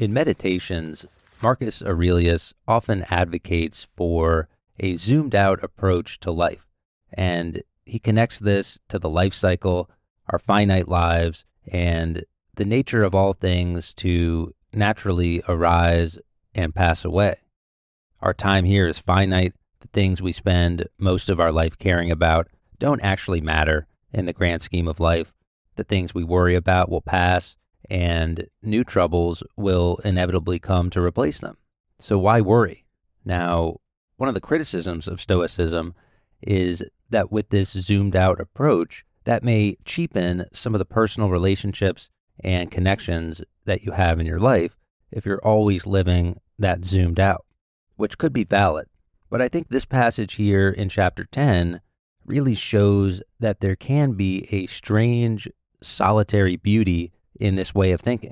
In meditations, Marcus Aurelius often advocates for a zoomed out approach to life. And he connects this to the life cycle, our finite lives, and the nature of all things to naturally arise and pass away. Our time here is finite. The things we spend most of our life caring about don't actually matter in the grand scheme of life. The things we worry about will pass, and new troubles will inevitably come to replace them. So why worry? Now, one of the criticisms of Stoicism is that with this zoomed out approach, that may cheapen some of the personal relationships and connections that you have in your life if you're always living that zoomed out, which could be valid. But I think this passage here in chapter 10 really shows that there can be a strange, solitary beauty in this way of thinking.